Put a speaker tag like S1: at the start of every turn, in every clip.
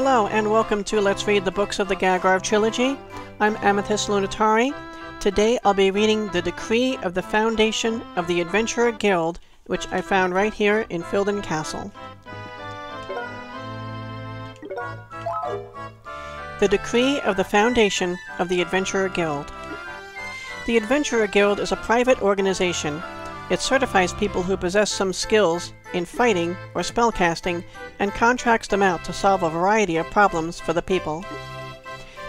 S1: Hello, and welcome to Let's Read the Books of the Gagharv Trilogy. I'm Amethyst Lunitari. Today I'll be reading The Decree of the Foundation of the Adventurer Guild, which I found right here in Phildin Castle. The Decree of the Foundation of the Adventurer Guild. The Adventurer Guild is a private organization. It certifies people who possess some skills in fighting or spellcasting and contracts them out to solve a variety of problems for the people.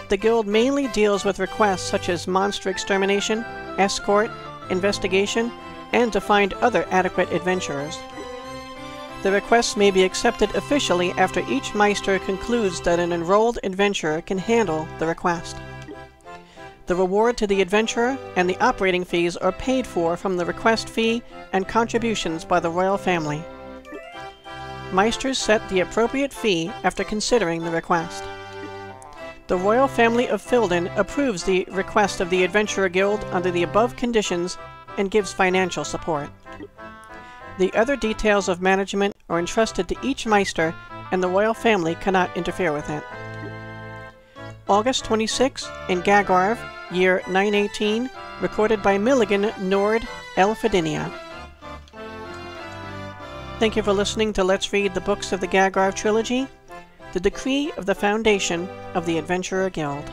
S1: The guild mainly deals with requests such as monster extermination, escort, investigation, and to find other adequate adventurers. The requests may be accepted officially after each Meister concludes that an enrolled adventurer can handle the request. The reward to the adventurer and the operating fees are paid for from the request fee and contributions by the royal family. Meisters set the appropriate fee after considering the request. The royal family of Phildin approves the request of the Adventurer Guild under the above conditions and gives financial support. The other details of management are entrusted to each Meister, and the royal family cannot interfere with it. August 26 in Gagharv, year 918, recorded by Milligan Nord Elfidinia. Thank you for listening to Let's Read the Books of the Gagharv Trilogy, The Decree of the Foundation of the Adventurer Guild.